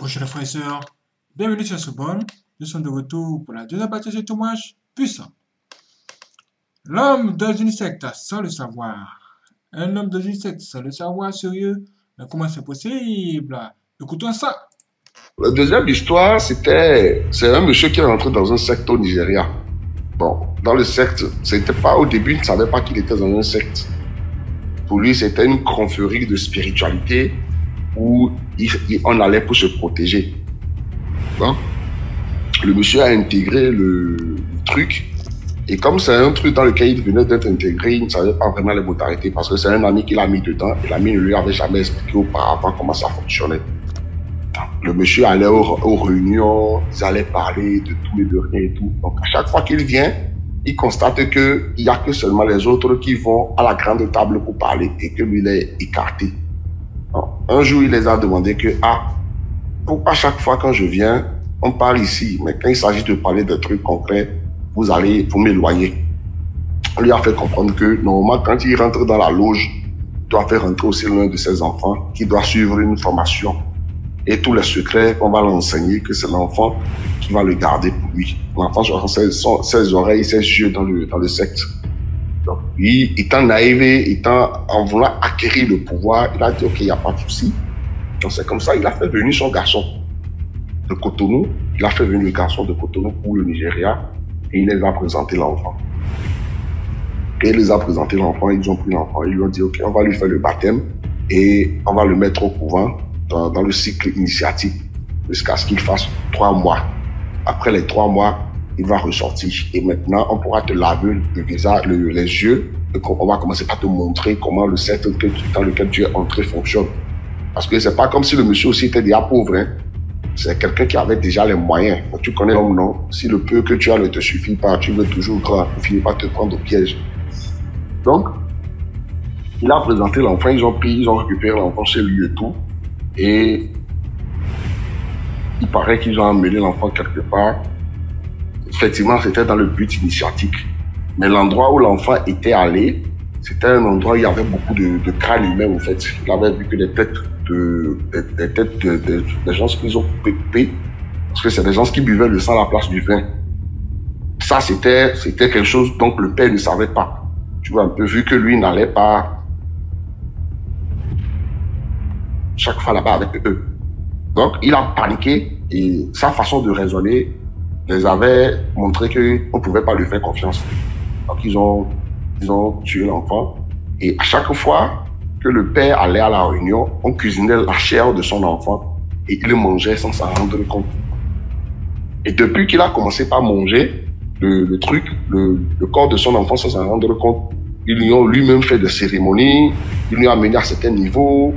Bonjour les frères et sœurs, bienvenue sur Sorbonne. Nous sommes de retour pour la deuxième partie de ce témoignage puissant. L'homme dans une secte sans le savoir. Un homme dans une secte sans le savoir, sérieux? Mais comment c'est possible? Écoutons ça. La deuxième histoire, c'était c'est un monsieur qui est rentré dans un secte au Nigeria. Bon, dans le secte, c'était pas au début, il ne savait pas qu'il était dans un secte. Pour lui, c'était une confrérie de spiritualité où on allait pour se protéger. Le monsieur a intégré le, truc. Et comme c'est un truc dans lequel il venait d'être intégré, il ne savait pas vraiment les modalités parce que c'est un ami qui l'a mis dedans et l'ami ne lui avait jamais expliqué auparavant comment ça fonctionnait. Le monsieur allait aux, réunions, ils allaient parler de tout et de rien et tout. Donc à chaque fois qu'il vient, il constate qu'il n'y a que seulement les autres qui vont à la grande table pour parler et que lui il est écarté. Un jour, il les a demandé que, ah, pourquoi chaque fois quand je viens, on parle ici, mais quand il s'agit de parler de trucs concrets, vous allez vous m'éloigner. On lui a fait comprendre que normalement, quand il rentre dans la loge, il doit faire rentrer aussi l'un de ses enfants qui doit suivre une formation. Et tous les secrets, on va l'enseigner que c'est l'enfant qui va le garder pour lui. L'enfant ses, ses, oreilles, ses yeux dans le, dans le secte. Lui, étant naïf, étant, en voulant acquérir le pouvoir, il a dit, OK, il n'y a pas de souci. Donc, c'est comme ça, il a fait venir son garçon de Cotonou. Il a fait venir le garçon de Cotonou pour le Nigeria et il les a présenté l'enfant. Quand il les a présenté l'enfant, ils ont pris l'enfant. Ils lui ont dit, OK, on va lui faire le baptême et on va le mettre au couvent dans, dans le cycle initiatique jusqu'à ce qu'il fasse trois mois. Après les trois mois, il va ressortir. Et maintenant, on pourra te laver le visage, les yeux. On va commencer par te montrer comment le cercle dans lequel tu es entré fonctionne. Parce que c'est pas comme si le monsieur aussi était déjà pauvre. Hein. C'est quelqu'un qui avait déjà les moyens. tu connais l'homme, non? Si le peu que tu as ne te suffit pas, tu veux toujours grand pour finir par te prendre au piège. Donc, il a présenté l'enfant, ils ont pris, ils ont récupéré l'enfant chez lui et tout. Et il paraît qu'ils ont emmené l'enfant quelque part effectivement, c'était dans le but initiatique. Mais l'endroit où l'enfant était allé, c'était un endroit où il y avait beaucoup de, de crânes humains, en fait. Il avait vu que des têtes de, des, têtes de, des gens qui ont pépé. Parce que c'est des gens qui buvaient le sang à la place du vin. Ça, c'était, c'était quelque chose dont le père ne savait pas. Tu vois, un peu vu que lui n'allait pas chaque fois là-bas avec eux. Donc, il a paniqué et sa façon de raisonner les avait montré qu'on ne pouvait pas lui faire confiance. Donc, ils ont, ils ont tué l'enfant. Et à chaque fois que le père allait à la réunion, on cuisinait la chair de son enfant et il le mangeait sans s'en rendre compte. Et depuis qu'il a commencé par manger le, truc, le, corps de son enfant sans s'en rendre compte, ils lui ont lui-même fait des cérémonies, ils lui ont amené à certains niveaux.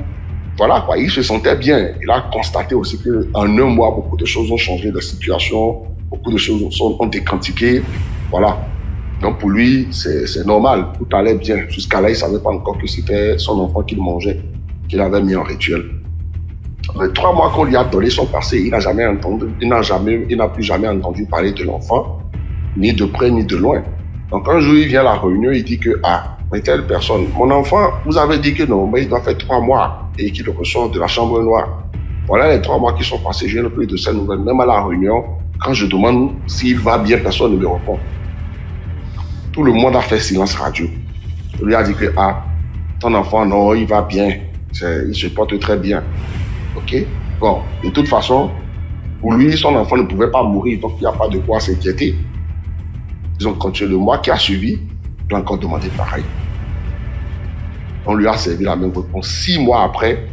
Voilà quoi, il se sentait bien. Il a constaté aussi qu'en un mois, beaucoup de choses ont changé, de situation, beaucoup de choses sont, ont décantiqué. Voilà. Donc pour lui, c'est normal. Tout allait bien. Jusqu'à là, il ne savait pas encore que c'était son enfant qu'il mangeait, qu'il avait mis en rituel. Les trois mois qu'on lui a donné son passé, il n'a jamais entendu, il n'a jamais, il n'a plus jamais entendu parler de l'enfant, ni de près ni de loin. Donc un jour, il vient à la réunion, il dit que, ah, mais telle personne, mon enfant, vous avez dit que non, mais il doit faire trois mois et qu'il ressort de la chambre noire. Voilà les trois mois qui sont passés, je n'ai plus de ces nouvelles. Même à la réunion, quand je demande s'il va bien, personne ne me répond. Tout le monde a fait silence radio. Je lui a dit que, ah, ton enfant, non, il va bien. Il se porte très bien. OK? Bon, de toute façon, pour lui, son enfant ne pouvait pas mourir, donc il n'y a pas de quoi s'inquiéter. Ils ont continué. Le mois qui a suivi, il a encore demandé pareil. On lui a servi la même réponse. Six mois après,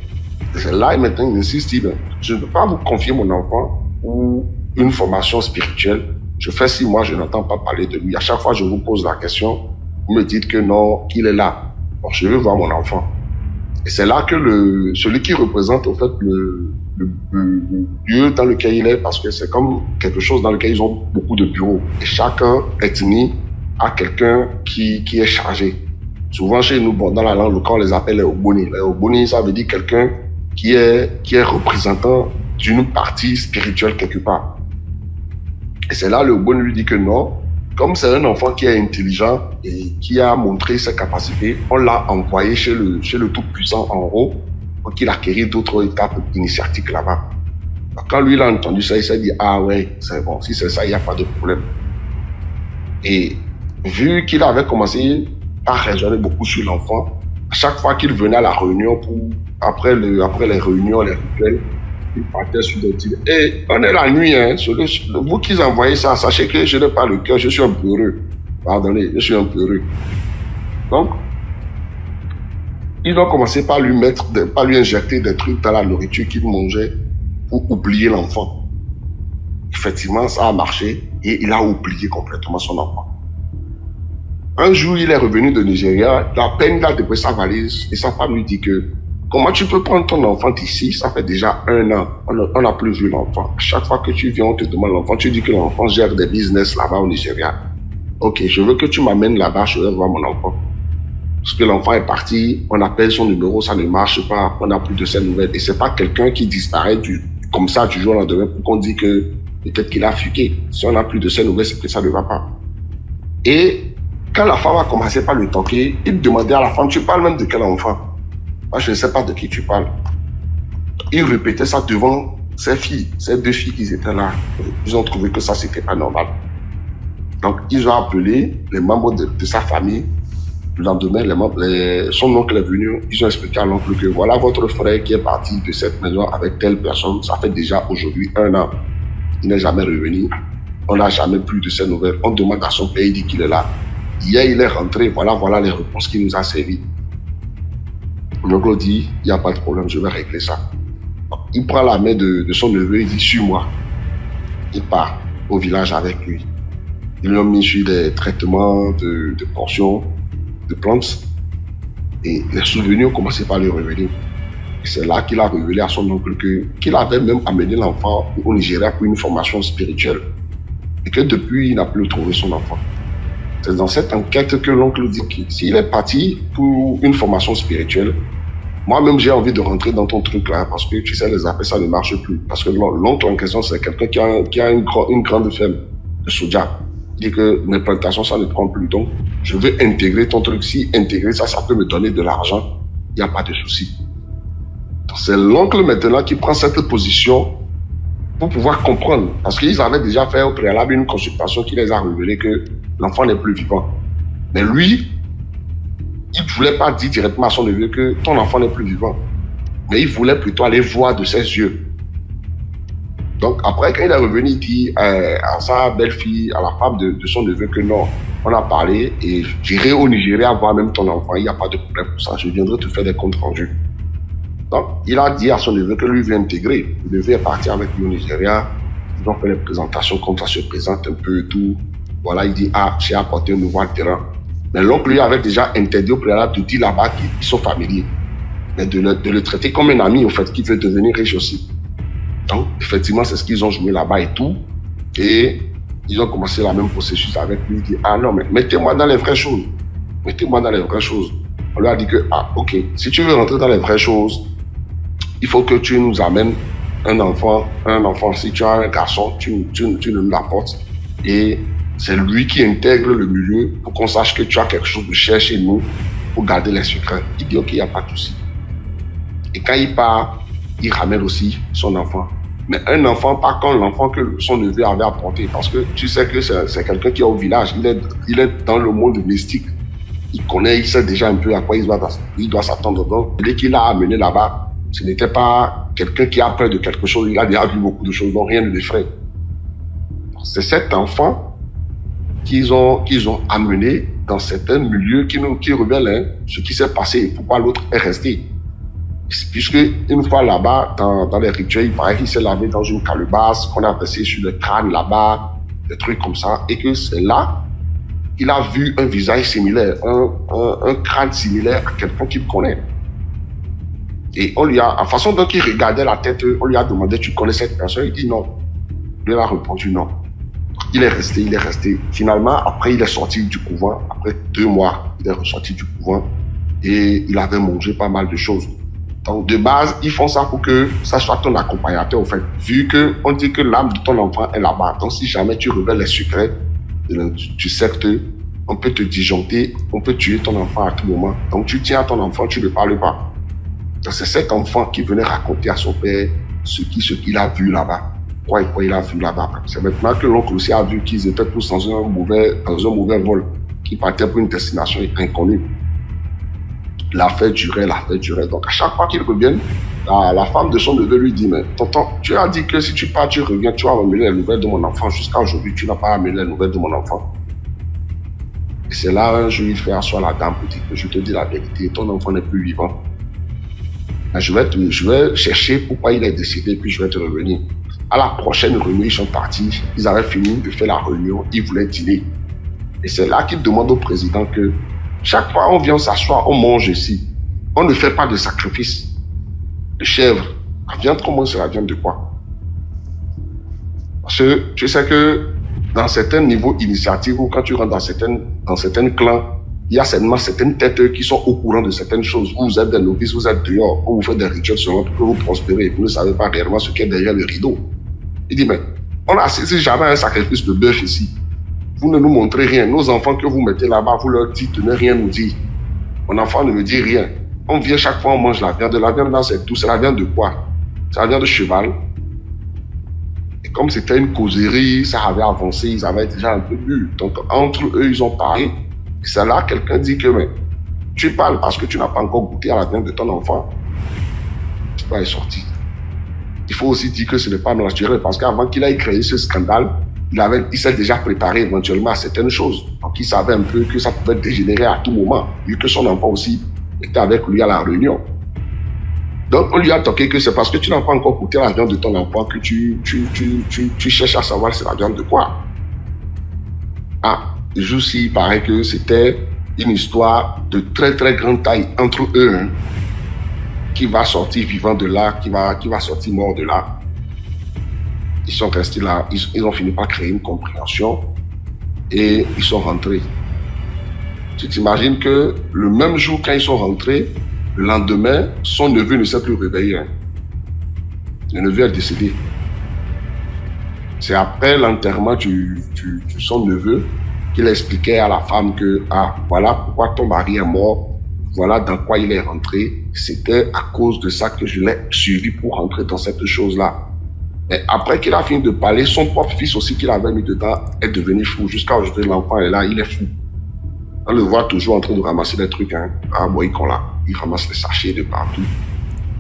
c'est là et maintenant il insiste, dit, je ne peux pas vous confier mon enfant ou une formation spirituelle. Je fais six mois, je n'entends pas parler de lui. À chaque fois, je vous pose la question, vous me dites que non, qu'il est là. Bon, je veux voir mon enfant. Et c'est là que le, celui qui représente, en fait, le, le, lieu dans lequel il est, parce que c'est comme quelque chose dans lequel ils ont beaucoup de bureaux. Et chacun ethnie a quelqu'un qui, qui est chargé. Souvent chez nous, bon, dans la langue locale, on les appelle les Oboni. Les Oboni, ça veut dire quelqu'un qui est, qui est représentant d'une partie spirituelle quelque part. Et c'est là le bon lui dit que non, comme c'est un enfant qui est intelligent et qui a montré ses capacités, on l'a envoyé chez le, chez le Tout-Puissant en haut pour qu'il acquérisse d'autres étapes initiatiques là-bas. Quand lui, il a entendu ça, il s'est dit, ah ouais, c'est bon, si c'est ça, il n'y a pas de problème. Et vu qu'il avait commencé à raisonner beaucoup sur l'enfant, à chaque fois qu'il venait à la réunion, pour, après, le, après les réunions, les rituels, il partait sur des îles. Et on est la nuit, vous qui envoyez ça, sachez que je n'ai pas le cœur, je suis un peu heureux. Pardonnez, je suis un peu heureux. Donc, ils ont commencé par lui mettre, par lui injecter des trucs dans la nourriture qu'il mangeait pour oublier l'enfant. Effectivement, ça a marché et il a oublié complètement son enfant. Un jour, il est revenu de Nigeria, la peine, il a déposé sa valise et sa femme lui dit que comment tu peux prendre ton enfant ici Ça fait déjà un an, on n'a plus vu l'enfant. Chaque fois que tu viens, on te demande l'enfant, tu dis que l'enfant gère des business là-bas au Nigeria. Ok, je veux que tu m'amènes là-bas, je vais voir mon enfant. Parce que l'enfant est parti, on appelle son numéro, ça ne marche pas, on n'a plus de ses nouvelles. Et c'est pas quelqu'un qui disparaît du, comme ça du jour au lendemain pour qu'on dise que peut-être qu'il a fugué. Si on n'a plus de ses nouvelles, c'est que ça ne va pas. Et quand la femme a commencé par le toquer, il demandait à la femme, tu parles même de quel enfant? Moi, je ne sais pas de qui tu parles. Il répétait ça devant ses filles, ses deux filles qui étaient là. Ils ont trouvé que ça, c'était pas normal. Donc, ils ont appelé les membres de, sa famille. Le lendemain, son oncle est venu. Ils ont expliqué à l'oncle que voilà votre frère qui est parti de cette maison avec telle personne. Ça fait déjà aujourd'hui un an. Il n'est jamais revenu. On n'a jamais plus de ses nouvelles. On demande à son père, il dit qu'il est là. Hier, il est rentré. Voilà, voilà les réponses qu'il nous a servi. L'oncle dit, il n'y a pas de problème, je vais régler ça. Il prend la main de, son neveu, il dit, suis-moi. Il part au village avec lui. Ils lui ont mis sur des traitements de, de portions de plantes. Et les souvenirs ont commencé par lui revenir. C'est là qu'il a révélé à son oncle qu'il avait même amené l'enfant au Nigeria pour une formation spirituelle. Et que depuis, il n'a plus trouvé son enfant. C'est dans cette enquête que l'oncle dit que s'il est parti pour une formation spirituelle, moi-même, j'ai envie de rentrer dans ton truc là parce que tu sais, les affaires, ça ne marche plus. Parce que l'oncle en question, c'est quelqu'un qui a, une, grande ferme de soja dit que mes plantations, ça ne prend plus. Donc, je veux intégrer ton truc. Si intégrer ça, ça peut me donner de l'argent, il n'y a pas de souci. C'est l'oncle maintenant qui prend cette position pour pouvoir comprendre. Parce qu'ils avaient déjà fait au préalable une consultation qui les a révélé que l'enfant n'est plus vivant. Mais lui, il ne voulait pas dire directement à son neveu que ton enfant n'est plus vivant. Mais il voulait plutôt aller voir de ses yeux. Donc après, quand il est revenu, il dit euh, à sa belle-fille, à la femme de, son neveu que non, on a parlé et j'irai au Nigeria voir même ton enfant, il n'y a pas de problème pour ça, je viendrai te faire des comptes rendus. Donc il a dit à son neveu que lui veut intégrer. Le neveu est parti avec lui au Nigeria, ils ont fait les présentations, comme ça se présente un peu et tout. Voilà, il dit, ah, j'ai apporté un nouveau terrain. Mais l'oncle lui avait déjà interdit au préalable de dire là-bas qu'ils sont familiers. Mais de le, traiter comme un ami, au fait, qui veut devenir riche aussi. Donc, effectivement, c'est ce qu'ils ont joué là-bas et tout. Et ils ont commencé la même processus avec lui. Dit, ah non, mais mettez-moi dans les vraies choses. Mettez-moi dans les vraies choses. On lui a dit que, ah, ok, si tu veux rentrer dans les vraies choses, il faut que tu nous amènes un enfant, un enfant. Si tu as un garçon, tu, tu, tu nous l'apportes. Et c'est lui qui intègre le milieu pour qu'on sache que tu as quelque chose de cher chez nous pour garder les secrets. Il dit, ok, il n'y a pas de souci. Et quand il part, il ramène aussi son enfant. Mais un enfant, pas comme l'enfant que son neveu avait apporté. Parce que tu sais que c'est quelqu'un qui est au village. Il est, il est dans le monde mystique. Il connaît, il sait déjà un peu à quoi il doit, il doit s'attendre. Donc, dès qu'il l'a amené là-bas, ce n'était pas quelqu'un qui a peur de quelque chose. Il a déjà vu beaucoup de choses, donc rien ne l'effraie. C'est cet enfant qu'ils ont, qu'ils ont amené dans certains milieux qui, nous, qui révèlent hein, ce qui s'est passé et pourquoi l'autre est resté. Puisque une fois là-bas, dans, dans, les rituels, il paraît qu'il s'est lavé dans une calebasse qu'on a versé sur le crâne là-bas, des trucs comme ça, et que c'est là qu'il a vu un visage similaire, un, un, crâne similaire à quelqu'un qu'il connaît. Et on lui a, en façon dont il regardait la tête, on lui a demandé, tu connais cette personne Il dit non. Il a répondu non. Il est resté, il est resté. Finalement, après, il est sorti du couvent. Après deux mois, il est ressorti du couvent et il avait mangé pas mal de choses. Donc, de base, ils font ça pour que ça soit ton accompagnateur, en fait. Vu que on dit que l'âme de ton enfant est là-bas. Donc, si jamais tu révèles les secrets du secte, on peut te disjoncter, on peut tuer ton enfant à tout moment. Donc, tu tiens à ton enfant, tu ne parles pas. Donc, c'est cet enfant qui venait raconter à son père ce qu'il ce qu'il a vu là-bas. Quoi et quoi il a vu là-bas. C'est maintenant que l'oncle aussi a vu qu'ils étaient tous dans un mauvais, dans un mauvais vol, qui partaient pour une destination inconnue. La fête durait, la fête durait. Donc à chaque fois qu'ils reviennent, la, femme de son neveu lui dit, mais tonton, tu as dit que si tu pars, tu reviens, tu vas amener les nouvelles de mon enfant. Jusqu'à aujourd'hui, tu n'as pas amené les nouvelles de mon enfant. Et c'est là un jour, il fait asseoir la dame pour dire que je te dis la vérité, ton enfant n'est plus vivant. Je vais, te, je vais chercher pourquoi il est décédé, puis je vais te revenir. À la prochaine réunion, ils sont partis. Ils avaient fini de faire la réunion. Ils voulaient dîner. Et c'est là qu'ils demandent au président que chaque fois on vient s'asseoir, on mange ici. On ne fait pas de sacrifice de chèvre. La viande, comment c'est la viande de quoi? Parce que tu sais que dans certains niveaux initiatives ou quand tu rentres dans certains, dans certains clans, il y a certainement certaines têtes qui sont au courant de certaines choses. Vous êtes des novices, vous êtes dehors, vous faites des rituels pour que vous prospérez. Vous ne savez pas réellement ce qui est derrière le rideau. Il dit, mais on a assisté jamais un sacrifice de bœuf ici. Vous ne nous montrez rien. Nos enfants que vous mettez là-bas, vous leur dites de ne rien nous dire. Mon enfant ne me dit rien. On vient chaque fois, on mange la viande. La viande là, c'est tout. C'est la viande de quoi? C'est la viande de cheval. Et comme c'était une causerie, ça avait avancé, ils avaient déjà un peu bu. Donc, entre eux, ils ont parlé. C'est là quelqu'un dit que, mais, tu parles parce que tu n'as pas encore goûté à la viande de ton enfant. Vas est sorti il faut aussi dire que ce n'est pas naturel parce qu'avant qu'il ait créé ce scandale, il, il s'est déjà préparé éventuellement à certaines choses. Donc il savait un peu que ça pouvait dégénérer à tout moment, vu que son enfant aussi était avec lui à la réunion. Donc on lui a toqué que c'est parce que tu n'as pas encore goûté la viande de ton enfant que tu, tu, tu, tu, tu cherches à savoir c'est la viande de quoi. Ah, juste il paraît que c'était une histoire de très très grande taille entre eux. Hein qui va sortir vivant de là, qui va, qui va sortir mort de là. Ils sont restés là, ils, ils ont fini par créer une compréhension et ils sont rentrés. Tu t'imagines que le même jour quand ils sont rentrés, le lendemain, son neveu ne s'est plus réveillé. Le neveu est décédé. C'est après l'enterrement du, du, de son neveu qu'il expliquait à la femme que, ah, voilà pourquoi ton mari est mort, voilà dans quoi il est rentré. C'était à cause de ça que je l'ai suivi pour rentrer dans cette chose-là. Et après qu'il a fini de parler, son propre fils aussi qu'il avait mis dedans est devenu fou. Jusqu'à aujourd'hui, l'enfant est là, il est fou. On le voit toujours en train de ramasser des trucs. Hein. Ah, bon, il, là. il ramasse les sachets de partout.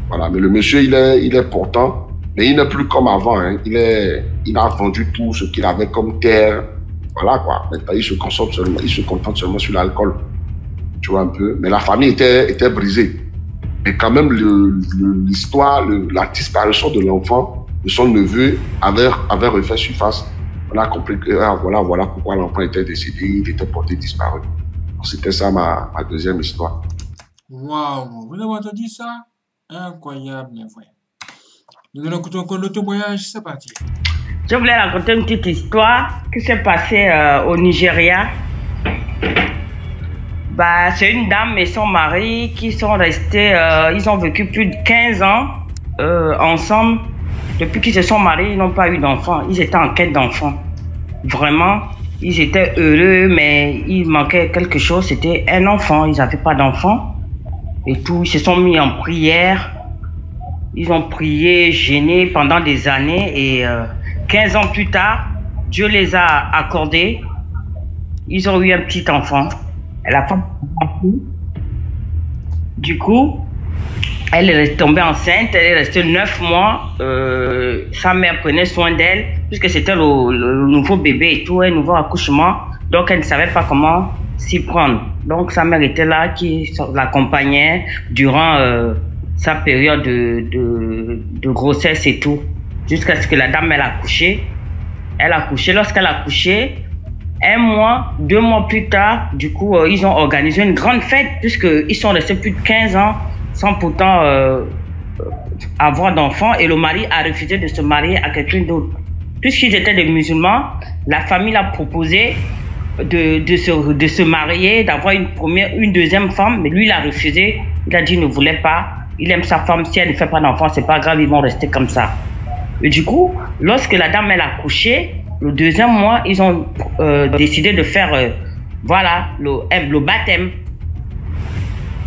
Voilà, mais le monsieur, il est, il est portant, mais il n'est plus comme avant. Hein. Il, est, il a vendu tout ce qu'il avait comme terre. Voilà quoi. Maintenant, il se consomme seulement, il se contente seulement sur l'alcool tu vois un peu. Mais la famille était, était brisée. Et quand même, l'histoire, la disparition de l'enfant, de son neveu, avait, avait refait surface. On a compris que ah, voilà, voilà pourquoi l'enfant était décédé, il était porté disparu. C'était ça ma, ma, deuxième histoire. Waouh, vous avez entendu ça? Incroyable, mes frères. Nous allons écouter encore notre voyage, c'est parti. Je voulais raconter une petite histoire qui s'est passée euh, au Nigeria. Bah, c'est une dame et son mari qui sont restés, euh, ils ont vécu plus de 15 ans euh, ensemble. Depuis qu'ils se sont mariés, ils n'ont pas eu d'enfants. Ils étaient en quête d'enfants. Vraiment, ils étaient heureux, mais il manquait quelque chose. C'était un enfant. Ils n'avaient pas d'enfant. Et tout, ils se sont mis en prière. Ils ont prié, gêné pendant des années. Et euh, 15 ans plus tard, Dieu les a accordés. Ils ont eu un petit enfant. La femme du coup, elle est tombée enceinte, elle est restée neuf mois. Euh, sa mère prenait soin d'elle, puisque c'était le, nouveau bébé et tout, un nouveau accouchement. Donc, elle ne savait pas comment s'y prendre. Donc, sa mère était là, qui l'accompagnait durant euh, sa période de, de, grossesse et tout, jusqu'à ce que la dame, elle a couché. Elle a couché. Lorsqu'elle a couché, un mois, deux mois plus tard, du coup, euh, ils ont organisé une grande fête puisqu'ils sont restés plus de 15 ans sans pourtant euh, avoir d'enfants et le mari a refusé de se marier à quelqu'un d'autre. Puisqu'ils étaient des musulmans, la famille a proposé de, de, se, de se marier, d'avoir une première, une deuxième femme, mais lui, il a refusé. Il a dit qu'il ne voulait pas. Il aime sa femme. Si elle ne fait pas d'enfants, c'est pas grave, ils vont rester comme ça. Et du coup, lorsque la dame, elle a couché, le deuxième mois, ils ont euh, décidé de faire, euh, voilà, le, baptême.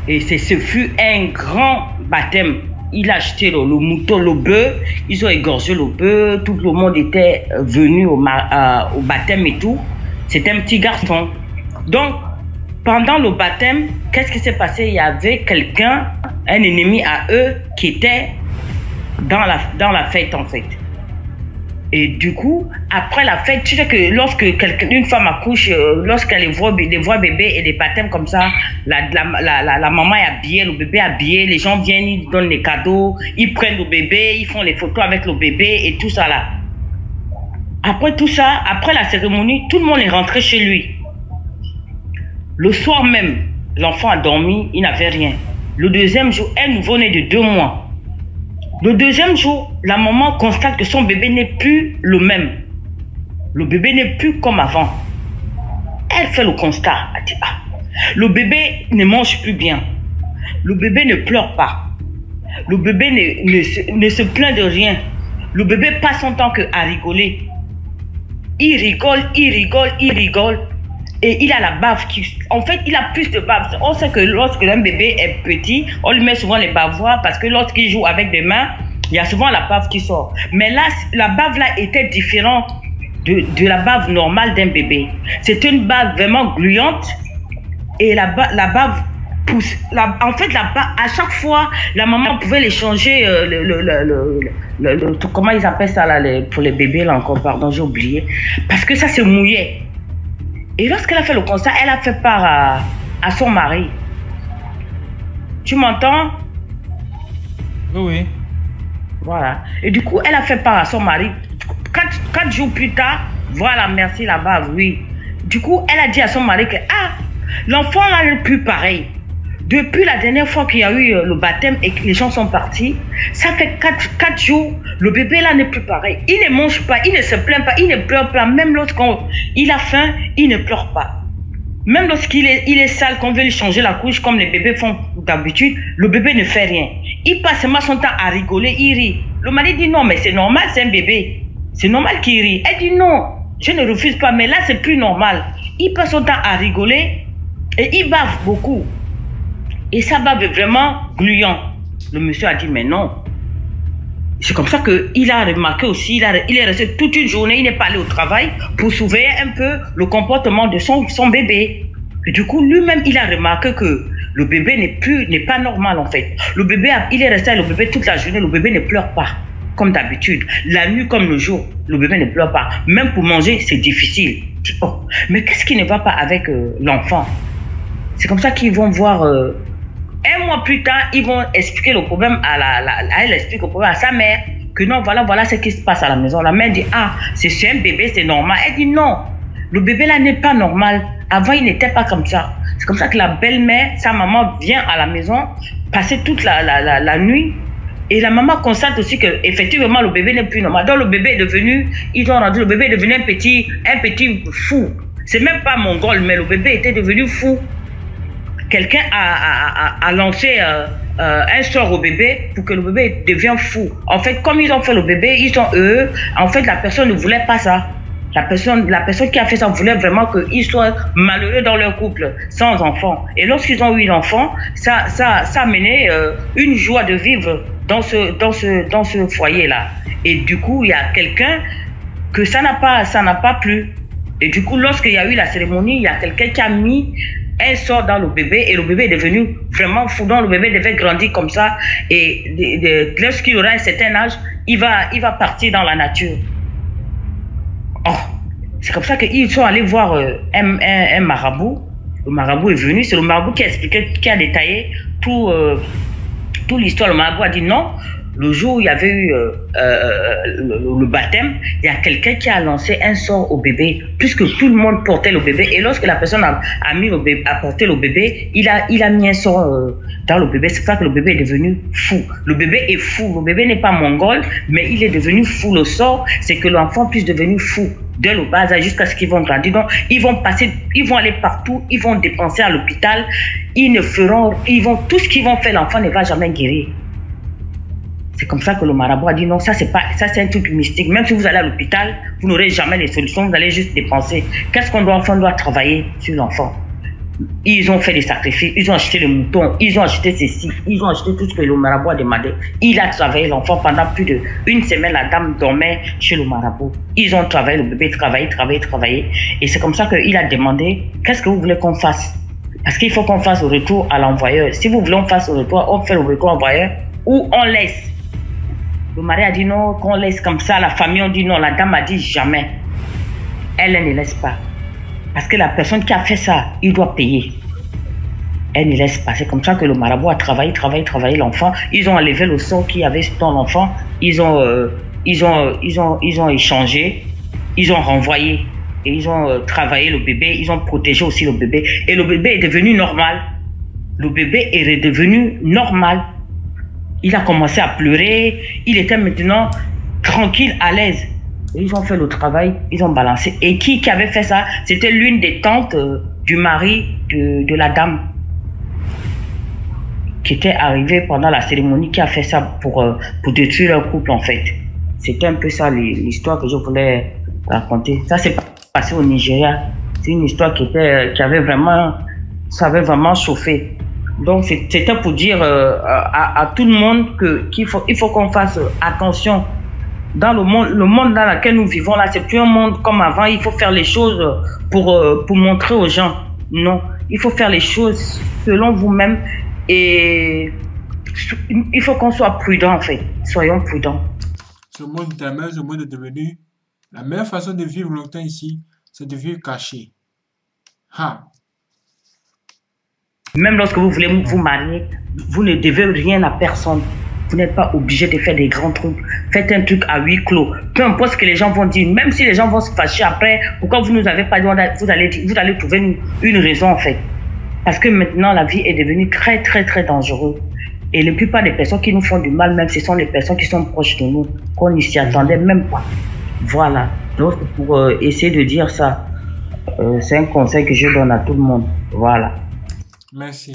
Et ce fut un grand baptême. il a acheté le, mouton, le bœuf, ils ont égorgé le bœuf, tout le monde était venu au baptême et tout. C'était un petit garçon. Donc, pendant le baptême, qu'est-ce qui s'est passé? Il y avait quelqu'un, un ennemi à eux, qui était dans la, dans la fête en fait. Et du coup, après la fête, tu sais que lorsque une femme accouche, euh, lorsqu'elle voit, voit bébé et des baptêmes comme ça, la, la, la, la maman est habillée, le bébé est habillé, les gens viennent, ils donnent les cadeaux, ils prennent le bébé, ils font les photos avec le bébé et tout ça là. Après tout ça, après la cérémonie, tout le monde est rentré chez lui. Le soir même, l'enfant a dormi, il n'avait rien. Le deuxième jour, un nouveau-né de deux mois. Le deuxième jour, la maman constate que son bébé n'est plus le même. Le bébé n'est plus comme avant. Elle fait le constat. Ah, le bébé ne mange plus bien. Le bébé ne pleure pas. Le bébé ne, ne se, ne se plaint de rien. Le bébé passe son temps que à rigoler. Il rigole, il rigole, il rigole. Et il a la bave qui... En fait, il a plus de bave. On sait que lorsque un bébé est petit, on lui met souvent les bavoirs parce que lorsqu'il joue avec des mains, il y a souvent la bave qui sort. Mais là, la bave là était différente de, la bave normale d'un bébé. C'était une bave vraiment gluante et la, la bave pousse. En fait, la bave, à chaque fois, la maman pouvait les changer, euh, le, le, le, comment ils appellent ça là, pour les bébés là encore, pardon, j'ai oublié. Parce que ça se mouillait. Et lorsqu'elle a fait le constat, elle a fait part à, à son mari. Tu m'entends? Oui, oui. Voilà. Et du coup, elle a fait part à son mari. Quatre, quatre jours plus tard, voilà, merci là-bas, oui. Du coup, elle a dit à son mari que, ah, l'enfant là n'est plus pareil. Depuis la dernière fois qu'il y a eu euh, le baptême et que les gens sont partis, ça fait quatre, quatre jours, le bébé là n'est plus pareil. Il ne mange pas, il ne se plaint pas, il ne pleure pas. Même lorsqu'il a faim, il ne pleure pas. Même lorsqu'il est, il est sale, qu'on veut lui changer la couche comme les bébés font d'habitude, le bébé ne fait rien. Il passe seulement son temps à rigoler, il rit. Le mari dit non, mais c'est normal, c'est un bébé. C'est normal qu'il rit. Elle dit non, je ne refuse pas, mais là c'est plus normal. Il passe son temps à rigoler et il bave beaucoup. Et ça bave vraiment gluant. Le monsieur a dit mais non. C'est comme ça qu'il a remarqué aussi, il, a, il est resté toute une journée, il n'est pas allé au travail pour surveiller un peu le comportement de son, son bébé. Et du coup, lui-même, il a remarqué que le bébé n'est plus, n'est pas normal en fait. Le bébé, il est resté avec le bébé toute la journée, le bébé ne pleure pas, comme d'habitude. La nuit comme le jour, le bébé ne pleure pas. Même pour manger, c'est difficile. Oh, mais qu'est-ce qui ne va pas avec euh, l'enfant? C'est comme ça qu'ils vont voir euh, un mois plus tard, ils vont expliquer le problème à la, la- elle explique le problème à sa mère que non, voilà, voilà ce qui se passe à la maison. La mère dit ah, c'est un bébé, c'est normal. Elle dit non, le bébé là n'est pas normal. Avant, il n'était pas comme ça. C'est comme ça que la belle-mère, sa maman vient à la maison passer toute la, la, la, la nuit. Et la maman constate aussi que effectivement le bébé n'est plus normal. Donc le bébé est devenu, ils ont rendu le bébé est devenu un petit, un petit fou. C'est même pas mongol, mais le bébé était devenu fou quelqu'un a, a, a, lancé euh, euh, un sort au bébé pour que le bébé devienne fou. En fait, comme ils ont fait le bébé, ils sont eux. En fait, la personne ne voulait pas ça. La personne, la personne qui a fait ça voulait vraiment qu'ils soient malheureux dans leur couple, sans enfant. Et lorsqu'ils ont eu l'enfant, ça, ça, ça a mené euh, une joie de vivre dans ce, dans ce, dans ce foyer-là. Et du coup, il y a quelqu'un que ça n'a pas, ça n'a pas plu. Et du coup, lorsqu'il y a eu la cérémonie, il y a quelqu'un qui a mis un sort dans le bébé et le bébé est devenu vraiment fou. Donc le bébé devait grandir comme ça et lorsqu'il aura un certain âge, il va, il va partir dans la nature. Oh, c'est comme ça qu'ils sont allés voir euh, un, un- marabout. Le marabout est venu, c'est le marabout qui a expliqué, qui a détaillé tout, euh, l'histoire. Le marabout a dit non. Le jour où il y avait eu euh, euh, le, le baptême, il y a quelqu'un qui a lancé un sort au bébé, puisque tout le monde portait le bébé. Et lorsque la personne a, mis a porté le bébé, il a, mis un sort euh, dans le bébé. C'est pour ça que le bébé est devenu fou. Le bébé est fou. Le bébé n'est pas mongol, mais il est devenu fou. Le sort, c'est que l'enfant puisse devenir fou dès le bas jusqu'à ce qu'ils vont grandir. Donc, ils vont passer, ils vont aller partout, ils vont dépenser à l'hôpital, ils ne feront, ils vont, tout ce qu'ils vont faire, l'enfant ne va jamais guérir. C'est comme ça que le marabout a dit non, ça c'est pas, ça c'est un truc mystique. Même si vous allez à l'hôpital, vous n'aurez jamais les solutions, vous allez juste dépenser. Qu'est-ce qu'on doit faire On doit travailler sur l'enfant? Ils ont fait des sacrifices, ils ont acheté le mouton, ils ont acheté ceci, ils ont acheté tout ce que le marabout a demandé. Il a travaillé l'enfant pendant plus d'une semaine. La dame dormait chez le marabout. Ils ont travaillé, le bébé travaillé, travaillé, travaillé. Et c'est comme ça qu'il a demandé qu'est-ce que vous voulez qu'on fasse? Parce qu'il faut qu'on fasse le retour à l'envoyeur. Si vous voulez qu'on fasse le retour, on fait le retour à l'envoyeur ou on laisse. Le mari a dit non, qu'on laisse comme ça. La famille a dit non. La dame a dit jamais. Elle, elle ne laisse pas. Parce que la personne qui a fait ça, il doit payer. Elle ne laisse pas. C'est comme ça que le marabout a travaillé, travaillé, travaillé l'enfant. Ils ont enlevé le sang qui avait dans l'enfant. Ils ont, euh, ils ont, ils ont, ils ont échangé. Ils ont renvoyé. Et ils ont euh, travaillé le bébé. Ils ont protégé aussi le bébé. Et le bébé est devenu normal. Le bébé est redevenu normal. Il a commencé à pleurer. Il était maintenant tranquille, à l'aise. Ils ont fait le travail, ils ont balancé. Et qui, qui avait fait ça? C'était l'une des tantes euh, du mari de, la dame qui était arrivée pendant la cérémonie, qui a fait ça pour, euh, détruire leur couple en fait. C'était un peu ça l'histoire que je voulais raconter. Ça s'est passé au Nigeria. C'est une histoire qui, était, qui avait vraiment, ça avait vraiment chauffé. Donc c'était pour dire euh, à, tout le monde que qu'il faut il faut qu'on fasse attention dans le monde, le monde dans lequel nous vivons là, c'est plus un monde comme avant. Il faut faire les choses pour, euh, pour montrer aux gens. Non, il faut faire les choses selon vous-même et il faut qu'on soit prudent en fait. Soyons prudents. Ce monde ce monde est devenu la meilleure façon de vivre longtemps ici, c'est de vivre caché. Ha. Même lorsque vous voulez vous marier, vous ne devez rien à personne. Vous n'êtes pas obligé de faire des grands trucs. Faites un truc à huis clos. Peu importe ce que les gens vont dire, même si les gens vont se fâcher après, pourquoi vous nous avez pas dit, vous allez, vous allez trouver une, raison en fait? Parce que maintenant, la vie est devenue très, très, très dangereuse. Et la plupart des personnes qui nous font du mal, même, ce sont les personnes qui sont proches de nous, qu'on n'y s'y attendait même pas. Voilà. Donc, pour euh, essayer de dire ça, euh, c'est un conseil que je donne à tout le monde. Voilà. Merci.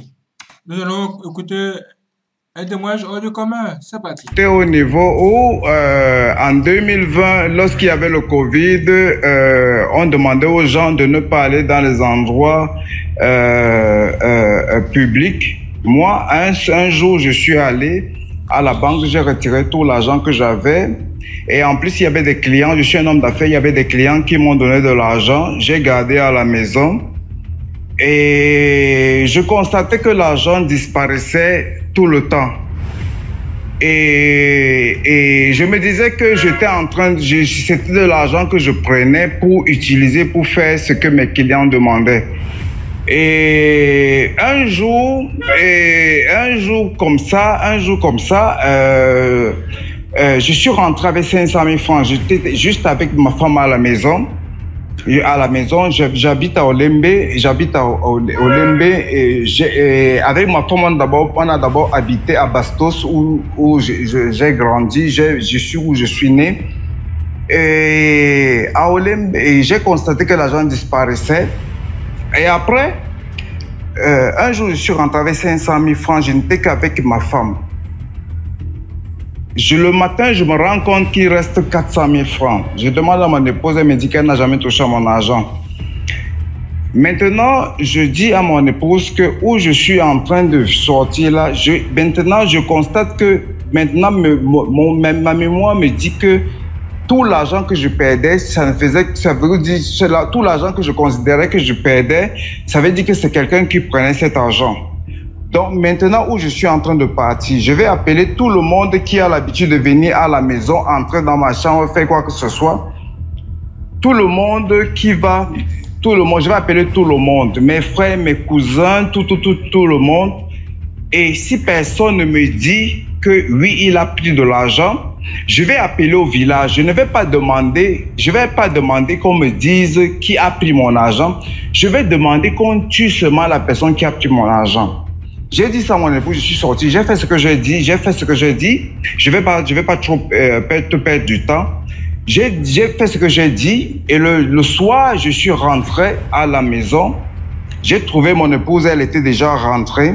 Nous allons écouter un témoignage hors du commun. C'est parti. C'était au niveau où, euh, en 2020, lorsqu'il y avait le Covid, euh, on demandait aux gens de ne pas aller dans les endroits euh, euh publics. Moi, un, un jour, je suis allé à la banque, j'ai retiré tout l'argent que j'avais. Et en plus, il y avait des clients, je suis un homme d'affaires, il y avait des clients qui m'ont donné de l'argent. J'ai gardé à la maison. Et je constatais que l'argent disparaissait tout le temps. Et, je me disais que j'étais en train, c'était de l'argent que je prenais pour utiliser pour faire ce que mes clients demandaient. Et un jour, un jour comme ça, un jour comme ça, euh, euh, je suis rentré avec 500 000 francs. J'étais juste avec ma femme à la maison à la maison. J'habite à Olembe, j'habite à Olembe et, avec ma femme, d'abord, on a d'abord habité à Bastos où, j'ai grandi, je suis où je suis né. Et à Olembe, j'ai constaté que l'argent disparaissait. Et après, euh, un jour, je suis rentré avec 500 000 francs, je n'étais qu'avec ma femme. Je, le matin, je me rends compte qu'il reste 400 000 francs. Je demande à mon épouse, elle me dit qu'elle n'a jamais touché à mon argent. Maintenant, je dis à mon épouse que où je suis en train de sortir là, maintenant je constate que maintenant ma mémoire me dit que tout l'argent que je perdais, ça faisait, ça veut dire, tout l'argent que je considérais que je perdais, ça veut dire que c'est quelqu'un qui prenait cet argent. Donc maintenant où je suis en train de partir, je vais appeler tout le monde qui a l'habitude de venir à la maison, entrer dans ma chambre, faire quoi que ce soit. Tout le monde qui va, tout le monde, je vais appeler tout le monde, mes frères, mes cousins, tout, tout, tout, tout le monde. Et si personne ne me dit que oui, il a pris de l'argent, je vais appeler au village. Je ne vais pas demander, je vais pas demander qu'on me dise qui a pris mon argent. Je vais demander qu'on tue seulement la personne qui a pris mon argent. J'ai dit ça à mon époux, je suis sorti, j'ai fait ce que j'ai dit, j'ai fait ce que j'ai dit. Je vais vais pas euh, perdre, perdre du temps. J'ai fait ce que j'ai dit et le, le soir, je suis rentré à la maison. J'ai trouvé mon épouse, elle était déjà rentrée.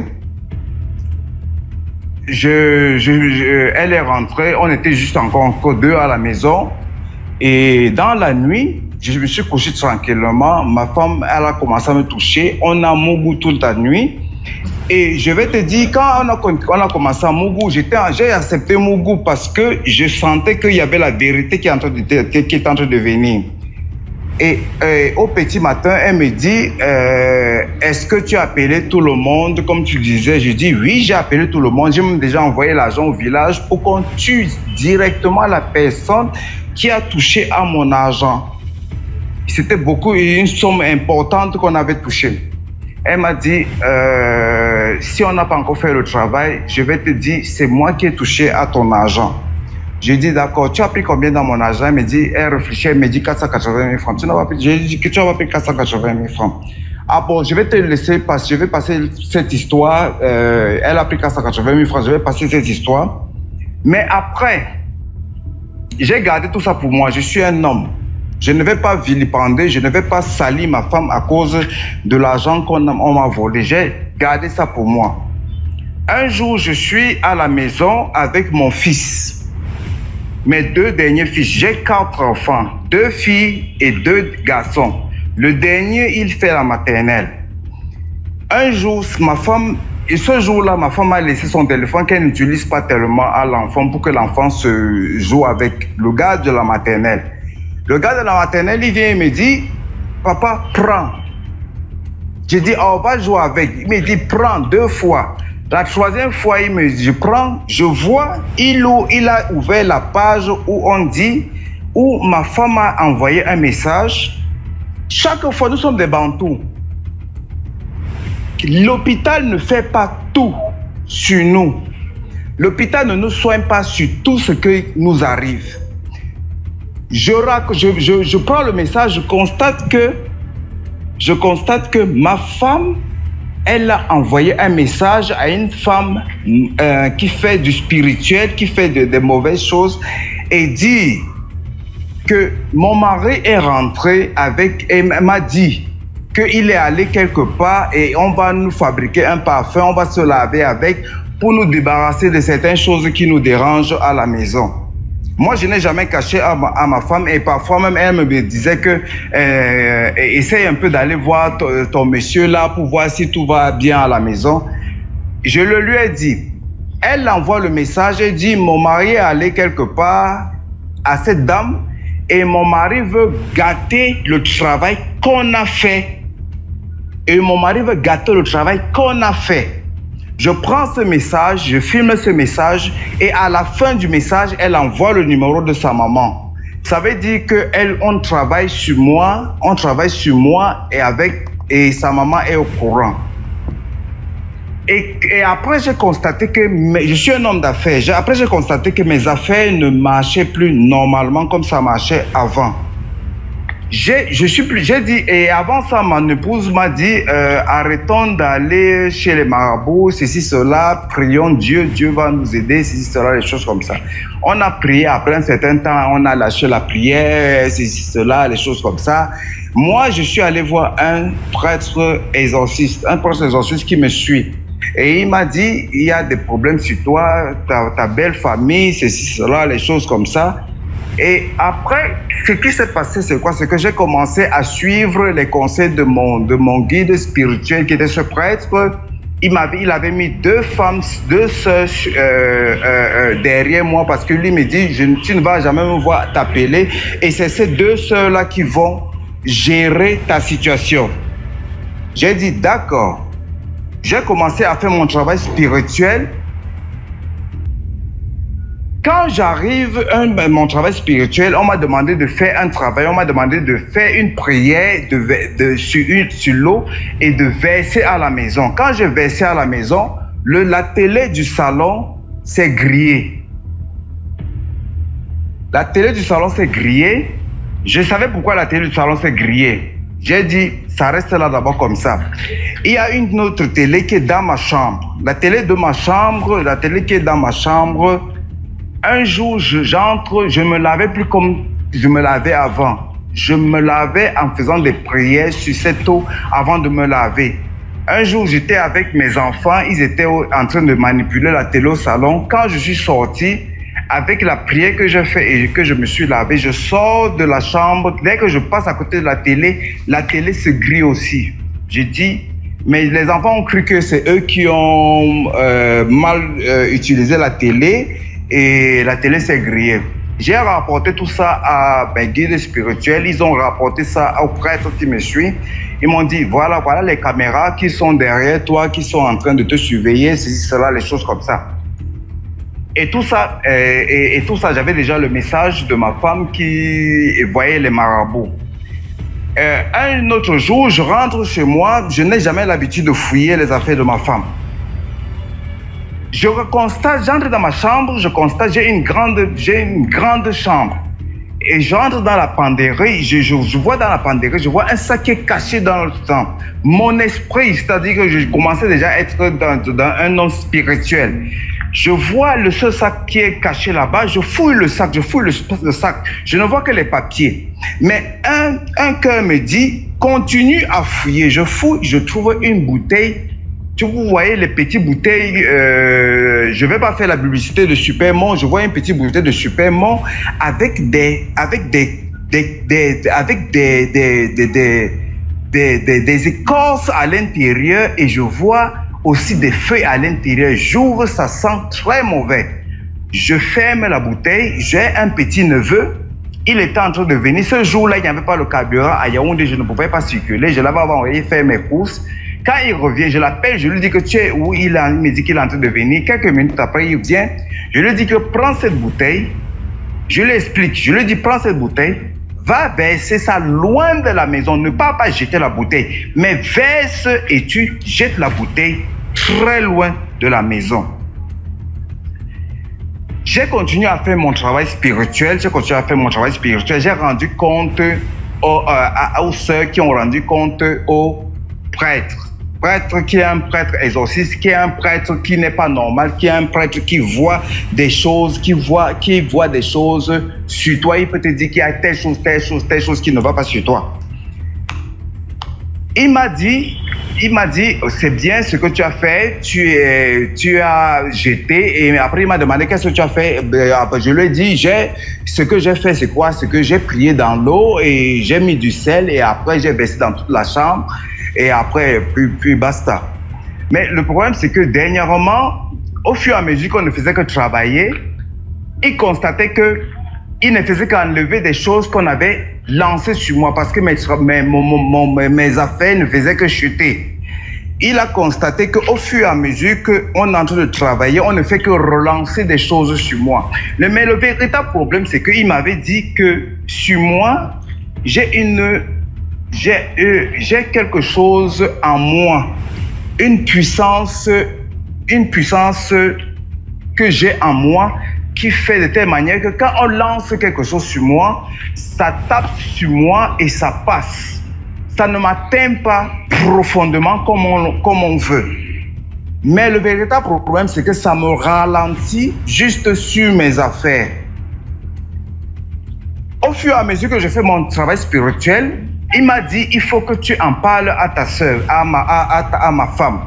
Je, je, elle est rentrée, on était juste encore, encore deux à la maison. Et dans la nuit, je me suis couché tranquillement. Ma femme, elle a commencé à me toucher. On a Mougou toute la nuit. Et je vais te dire, quand on a, commencé à Mougou, j'ai accepté Mougou parce que je sentais qu'il y avait la vérité qui est en train de, qui est en train de venir. Et euh, au petit matin, elle me dit, euh, est-ce que tu as appelé tout le monde, comme tu disais Je dis, oui, j'ai appelé tout le monde. J'ai même déjà envoyé l'argent au village pour qu'on tue directement la personne qui a touché à mon argent. C'était beaucoup, une somme importante qu'on avait touchée. Elle m'a dit, euh, si on n'a pas encore fait le travail, je vais te dire, c'est moi qui ai touché à ton argent. J'ai dit, d'accord, tu as pris combien dans mon argent? Elle me dit, elle réfléchit, elle me dit 480 000 francs. Tu n'as pas pris, j'ai dit que tu as pris 480 000 francs. Ah bon, je vais te laisser passer, je vais passer cette histoire. Euh, elle a pris 480 000 francs, je vais passer cette histoire. Mais après, j'ai gardé tout ça pour moi. Je suis un homme. Je ne vais pas vilipender, je ne vais pas salir ma femme à cause de l'argent qu'on m'a volé. J'ai gardé ça pour moi. Un jour, je suis à la maison avec mon fils, mes deux derniers fils. J'ai quatre enfants, deux filles et deux garçons. Le dernier, il fait la maternelle. Un jour, ma femme, et ce jour-là, ma femme a laissé son téléphone qu'elle n'utilise pas tellement à l'enfant pour que l'enfant se joue avec le gars de la maternelle. Le gars de la maternelle, il vient et me dit, papa, prends. J'ai dit, oh, on va jouer avec. Il me dit, prends deux fois. La troisième fois, il me dit, je prends, je vois, il, il a ouvert la page où on dit, où ma femme a envoyé un message. Chaque fois, nous sommes des bantous. L'hôpital ne fait pas tout sur nous. L'hôpital ne nous soigne pas sur tout ce qui nous arrive. Je, je, prends le message, je constate que, je constate que ma femme, elle a envoyé un message à une femme euh, qui fait du spirituel, qui fait de, de mauvaises choses, et dit que mon mari est rentré avec, et m'a dit qu'il est allé quelque part et on va nous fabriquer un parfum, on va se laver avec pour nous débarrasser de certaines choses qui nous dérangent à la maison. Moi, je n'ai jamais caché à ma, femme et parfois même elle me disait que euh, essaye un peu d'aller voir ton, monsieur là pour voir si tout va bien à la maison. Je le lui ai dit. Elle envoie le message et dit mon mari est allé quelque part à cette dame et mon mari veut gâter le travail qu'on a fait. Et mon mari veut gâter le travail qu'on a fait. Je prends ce message, je filme ce message et à la fin du message, elle envoie le numéro de sa maman. Ça veut dire que elle, on travaille sur moi, on travaille sur moi et avec et sa maman est au courant. Et, après, j'ai constaté que je suis un homme d'affaires. Après, j'ai constaté que mes affaires ne marchaient plus normalement comme ça marchait avant. Je suis j'ai dit, et avant ça, mon épouse m'a dit, euh, arrêtons d'aller chez les marabouts, ceci, cela, prions Dieu, Dieu va nous aider, ceci, cela, les choses comme ça. On a prié, après un certain temps, on a lâché la prière, ceci, cela, les choses comme ça. Moi, je suis allé voir un prêtre exorciste, un prêtre exorciste qui me suit. Et il m'a dit, il y a des problèmes sur toi, ta, ta belle famille, ceci, cela, les choses comme ça. Et après, ce qui s'est passé, c'est quoi? C'est que j'ai commencé à suivre les conseils de mon, de mon guide spirituel qui était ce prêtre. Il, il avait mis deux femmes, deux sœurs euh, euh, euh, derrière moi parce que lui me dit, tu ne vas jamais me voir t'appeler. Et c'est ces deux sœurs-là qui vont gérer ta situation. J'ai dit, d'accord. J'ai commencé à faire mon travail spirituel quand j'arrive mon travail spirituel, on m'a demandé de faire un travail, on m'a demandé de faire une prière de, de, sur, sur l'eau et de verser à la maison. Quand j'ai versé à la maison, le, la télé du salon s'est grillée. La télé du salon s'est grillée. Je savais pourquoi la télé du salon s'est grillée. J'ai dit, ça reste là d'abord comme ça. Il y a une autre télé qui est dans ma chambre. La télé de ma chambre, la télé qui est dans ma chambre, un jour, j'entre, je, me lavais plus comme je me lavais avant. Je me lavais en faisant des prières sur cette eau avant de me laver. Un jour, j'étais avec mes enfants, ils étaient en train de manipuler la télé au salon. Quand je suis sorti, avec la prière que j'ai fait et que je me suis lavé, je sors de la chambre. Dès que je passe à côté de la télé, la télé se grille aussi. J'ai dit, mais les enfants ont cru que c'est eux qui ont euh, mal euh, utilisé la télé et la télé s'est grillée. J'ai rapporté tout ça à mes guides spirituels. Ils ont rapporté ça aux prêtres qui me suivent. Ils m'ont dit, voilà, voilà les caméras qui sont derrière toi, qui sont en train de te surveiller, ceci, cela, les choses comme ça. Et tout ça, euh, et, tout ça, j'avais déjà le message de ma femme qui voyait les marabouts. Euh, un autre jour, je rentre chez moi, je n'ai jamais l'habitude de fouiller les affaires de ma femme. Je constate, j'entre dans ma chambre, je constate, j'ai une grande, j'ai une grande chambre. Et j'entre dans la penderie, je, je, je, vois dans la penderie, je vois un sac qui est caché dans le sang. Mon esprit, c'est-à-dire que je commençais déjà à être dans, dans un nom spirituel. Je vois le seul sac qui est caché là-bas, je fouille le sac, je fouille le, le, sac, je ne vois que les papiers. Mais un, un cœur me dit, continue à fouiller. Je fouille, je trouve une bouteille. Tu vous voyez les petites bouteilles, euh, je vais pas faire la publicité de Supermont, je vois une petite bouteille de Supermont avec des, avec des, avec des, des, des, des, des écorces à l'intérieur et je vois aussi des feuilles à l'intérieur. J'ouvre, ça sent très mauvais. Je ferme la bouteille. J'ai un petit neveu. Il était en train de venir. Ce jour-là, il n'y avait pas le carburant à Yaoundé. Je ne pouvais pas circuler. Je l'avais envoyé faire mes courses. Quand il revient, je l'appelle. Je lui dis que tu es où il, il me dit qu'il est en train de venir. Quelques minutes après, il vient. Je lui dis que prends cette bouteille. Je lui explique. Je lui dis prends cette bouteille va verser ça loin de la maison. Ne pas pas jeter la bouteille, mais verse et tu jettes la bouteille très loin de la maison. J'ai continué à faire mon travail spirituel, j'ai continué à faire mon travail spirituel. J'ai rendu compte aux, euh, aux sœurs qui ont rendu compte aux prêtres prêtre qui est un prêtre exorciste, qui est un prêtre qui n'est pas normal, qui est un prêtre qui voit des choses, qui voit, qui voit des choses sur toi. Il peut te dire qu'il y a telle chose, telle chose, telle chose qui ne va pas sur toi. Il m'a dit, il m'a dit, c'est bien ce que tu as fait, tu, es, tu as jeté, et après il m'a demandé qu'est-ce que tu as fait? Je lui ai dit, j'ai, ce que j'ai fait, c'est quoi? C'est que j'ai prié dans l'eau et j'ai mis du sel et après j'ai versé dans toute la chambre et après, puis, puis basta. Mais le problème, c'est que dernièrement, au fur et à mesure qu'on ne faisait que travailler, il constatait que il ne faisait qu'enlever des choses qu'on avait lancées sur moi parce que mes, mes affaires ne faisaient que chuter. Il a constaté qu'au fur et à mesure qu'on est en train de travailler, on ne fait que relancer des choses sur moi. Mais le véritable problème, c'est qu'il m'avait dit que sur moi, j'ai une j'ai euh, j'ai quelque chose en moi, une puissance, une puissance que j'ai en moi qui fait de telle manière que quand on lance quelque chose sur moi, ça tape sur moi et ça passe. Ça ne m'atteint pas profondément comme on, comme on veut. Mais le véritable problème, c'est que ça me ralentit juste sur mes affaires. Au fur et à mesure que je fais mon travail spirituel, il m'a dit, il faut que tu en parles à ta soeur, à ma, à, à, ma femme.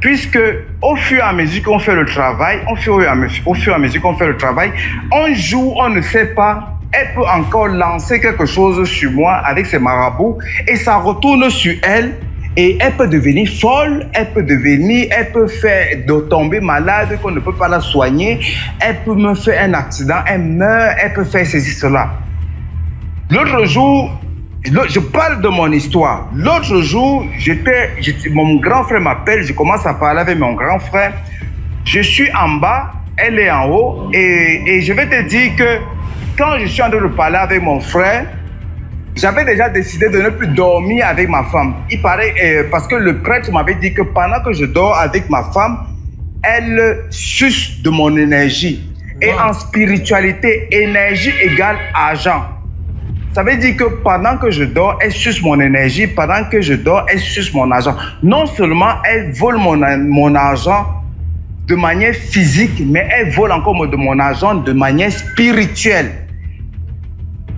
Puisque au fur et à mesure qu'on fait le travail, au fur et à mesure, mesure qu'on fait le travail, un jour, on ne sait pas, elle peut encore lancer quelque chose sur moi avec ses marabouts et ça retourne sur elle et elle peut devenir folle, elle peut devenir, elle peut faire de tomber malade qu'on ne peut pas la soigner, elle peut me faire un accident, elle meurt, elle peut faire ceci, cela. L'autre jour, je parle de mon histoire. L'autre jour, j'étais, mon grand frère m'appelle, je commence à parler avec mon grand frère. Je suis en bas, elle est en haut, et, et je vais te dire que quand je suis en train de parler avec mon frère, j'avais déjà décidé de ne plus dormir avec ma femme. Il paraît, euh, parce que le prêtre m'avait dit que pendant que je dors avec ma femme, elle suce de mon énergie. Et en spiritualité, énergie égale argent. Ça veut dire que pendant que je dors, elle suce mon énergie. Pendant que je dors, elle suce mon argent. Non seulement elle vole mon, mon argent de manière physique, mais elle vole encore de mon argent de manière spirituelle.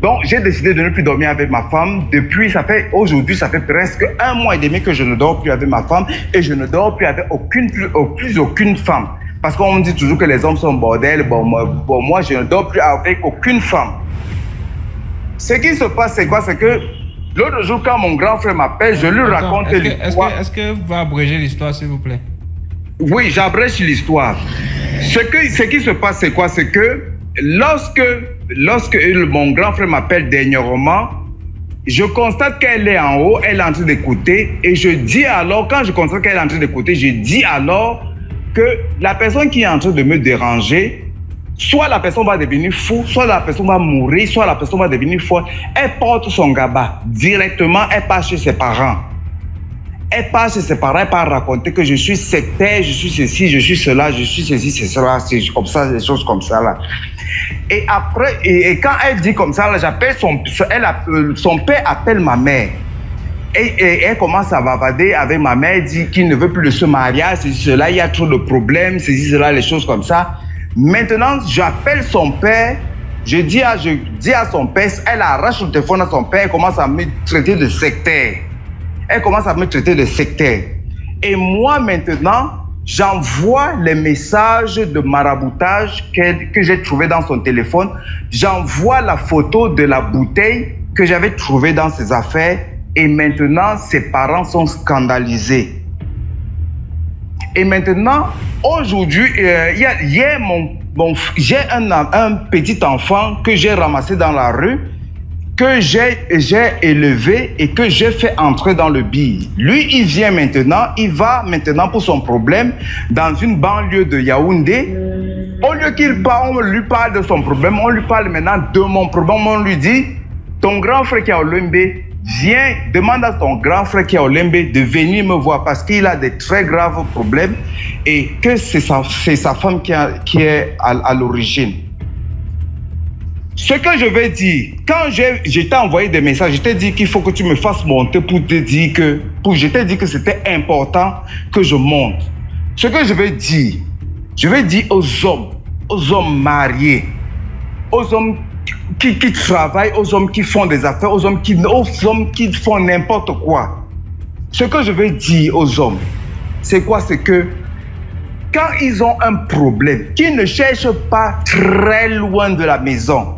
Donc, j'ai décidé de ne plus dormir avec ma femme. Depuis, ça fait, aujourd'hui, ça fait presque un mois et demi que je ne dors plus avec ma femme et je ne dors plus avec aucune, plus, aucune femme. Parce qu'on me dit toujours que les hommes sont bordel. Bon, moi je ne dors plus avec aucune femme. Ce qui se passe, c'est quoi? C'est que l'autre jour, quand mon grand frère m'appelle, je lui D'accord. raconte est-ce l'histoire. que, est-ce que vous pouvez abréger l'histoire, s'il vous plaît? Oui, j'abrège l'histoire. Ce, que, ce qui se passe, c'est quoi? C'est que lorsque, lorsque mon grand frère m'appelle dernièrement, je constate qu'elle est en haut, elle est en train d'écouter, et je dis alors, quand je constate qu'elle est en train d'écouter, je dis alors que la personne qui est en train de me déranger, soit la personne va devenir fou, soit la personne va mourir, soit la personne va devenir folle. Elle porte son gaba directement, elle passe chez ses parents. Elle passe chez ses parents, elle part raconter que je suis sectaire, je suis ceci, je suis cela, je suis ceci, c'est cela, c'est comme ça, des choses comme ça là. Et après, et, quand elle dit comme ça, j'appelle son, elle, appelle- son père appelle ma mère. Et, elle commence à bavader avec ma mère, dit qu'il ne veut plus de ce mariage, ceci, cela, il y a trop de problèmes, ceci, cela, les choses comme ça. Maintenant, j'appelle son père, je dis, à, je dis à son père, elle arrache le téléphone à son père, elle commence à me traiter de sectaire. Elle commence à me traiter de sectaire. Et moi, maintenant, j'envoie les messages de maraboutage qu'elle- que j'ai trouvé dans son téléphone. J'envoie la photo de la bouteille que j'avais trouvée dans ses affaires. Et maintenant, ses parents sont scandalisés. Et maintenant, aujourd'hui, euh, a- hier, f- j'ai un, petit enfant que j'ai ramassé dans la rue, que j'ai élevé et que j'ai fait entrer dans le bille. Lui, il vient maintenant, il va maintenant pour son problème dans une banlieue de Yaoundé. Au lieu qu'il parle, on lui parle de son problème, on lui parle maintenant de mon problème, on lui dit, ton grand frère qui est au Lembe, viens, demande à ton grand frère qui est au de venir me voir parce qu'il a des très graves problèmes et que c'est sa, femme qui, est à, l'origine. Ce que je vais dire, quand je t'ai envoyé des messages, je t'ai dit qu'il faut que tu me fasses monter pour te dire que, pour, je t'ai dit que c'était important que je monte. Ce que je vais dire, je vais dire aux hommes, aux hommes mariés, aux hommes qui, qui travaillent, aux hommes qui font des affaires, aux hommes qui, aux hommes qui font n'importe quoi. Ce que je vais dire aux hommes, c'est quoi? C'est que quand ils ont un problème, qu'ils ne cherchent pas très loin de la maison,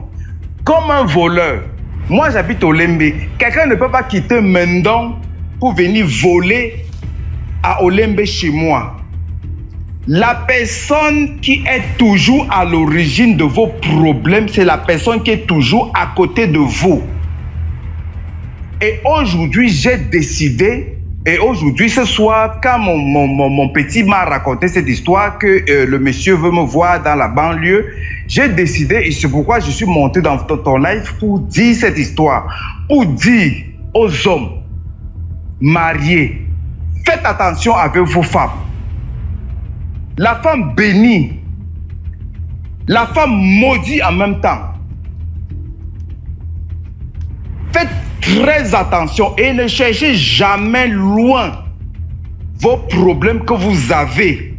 comme un voleur. Moi, j'habite au Lembe. Quelqu'un ne peut pas quitter Mendon pour venir voler à Olembe chez moi. La personne qui est toujours à l'origine de vos problèmes, c'est la personne qui est toujours à côté de vous. Et aujourd'hui, j'ai décidé, et aujourd'hui, ce soir, quand mon, petit m'a raconté cette histoire, que euh, le monsieur veut me voir dans la banlieue, j'ai décidé, et c'est pourquoi je suis monté dans ton live pour dire cette histoire, pour dire aux hommes mariés, faites attention avec vos femmes. La femme bénie, la femme maudite en même temps. Faites très attention et ne cherchez jamais loin vos problèmes que vous avez.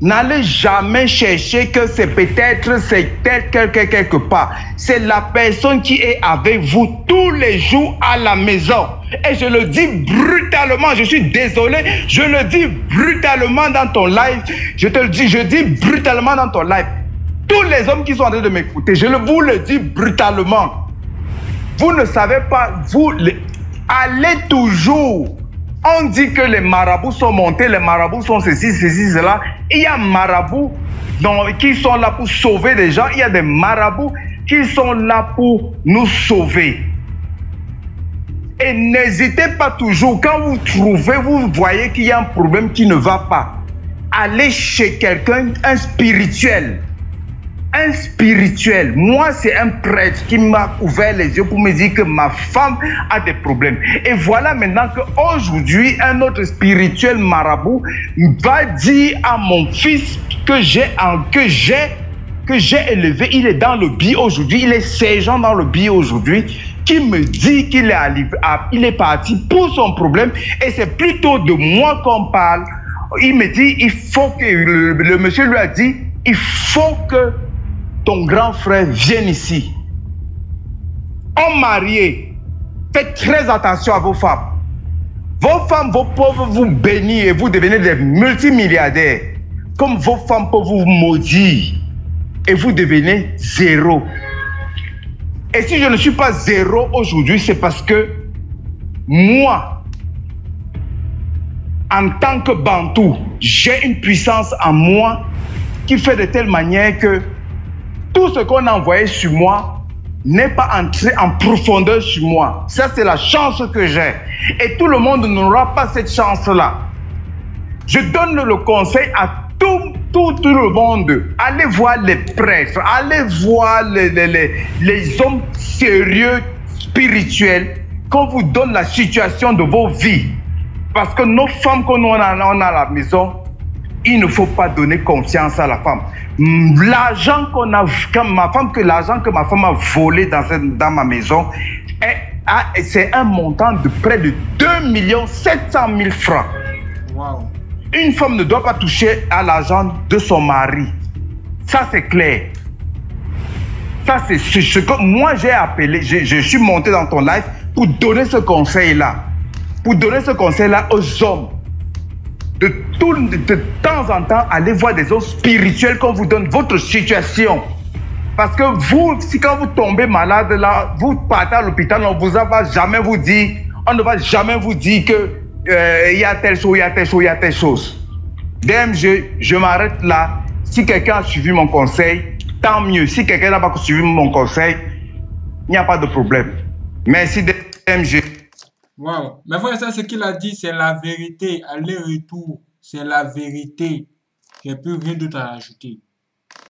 N'allez jamais chercher que c'est peut-être c'est tel quelqu'un quelque part. C'est la personne qui est avec vous tous les jours à la maison. Et je le dis brutalement, je suis désolé, je le dis brutalement dans ton live. Je te le dis, je dis brutalement dans ton live. Tous les hommes qui sont en train de m'écouter, je vous le dis brutalement. Vous ne savez pas, vous allez toujours. On dit que les marabouts sont montés, les marabouts sont ceci, ceci, cela. Il y a marabouts dont- qui sont là pour sauver des gens. Il y a des marabouts qui sont là pour nous sauver. Et n'hésitez pas toujours, quand vous trouvez, vous voyez qu'il y a un problème qui ne va pas, allez chez quelqu'un, un spirituel un spirituel. Moi, c'est un prêtre qui m'a ouvert les yeux pour me dire que ma femme a des problèmes. Et voilà maintenant qu'aujourd'hui, un autre spirituel marabout va dire à mon fils que j'ai que j'ai que j'ai élevé, il est dans le bi aujourd'hui, il est sergent dans le bi aujourd'hui, qui me dit qu'il est, est parti pour son problème et c'est plutôt de moi qu'on parle. Il me dit, il faut que, le monsieur lui a dit, il faut que ton grand frère vienne ici. Hommes mariés, faites très attention à vos femmes. Vos femmes, vos pauvres vous bénissent et vous devenez des multimilliardaires. comme vos femmes peuvent vous maudire et vous devenez zéro. Et si je ne suis pas zéro aujourd'hui, c'est parce que moi, en tant que Bantou, j'ai une puissance en moi qui fait de telle manière que tout ce qu'on a envoyé sur moi n'est pas entré en profondeur sur moi. Ça, c'est la chance que j'ai. Et tout le monde n'aura pas cette chance-là. Je donne le conseil à tout, tout, le monde. Allez voir les prêtres, allez voir les, les, les, les hommes sérieux, spirituels, qu'on vous donne la situation de vos vies. Parce que nos femmes qu'on a, on a à la maison, il ne faut pas donner confiance à la femme. L'argent qu'on a, comme ma femme, que l'argent que ma femme a volé dans, dans ma maison, c'est un montant de près de 2 700 000 francs. Wow. Une femme ne doit pas toucher à l'argent de son mari. Ça, c'est clair. Ça, c'est ce que moi j'ai appelé. Je, je, suis monté dans ton live pour donner ce conseil-là. Pour donner ce conseil-là aux hommes. De, temps en temps, allez voir des hommes spirituels qu'on vous donne votre situation. Parce que vous, si quand vous tombez malade, là, vous partez à l'hôpital, on ne va jamais vous dire, on ne va jamais vous dire que euh, il y a telle chose, il y a telle chose, il y a telle chose. DMG, je m'arrête là. Si quelqu'un a suivi mon conseil, tant mieux. Si quelqu'un n'a pas suivi mon conseil, il n'y a pas de problème. Merci DMG. Wow. Mais voilà, ça, ce qu'il a dit, c'est la vérité. Aller-retour, c'est la vérité. J'ai plus rien d'autre à ajouter.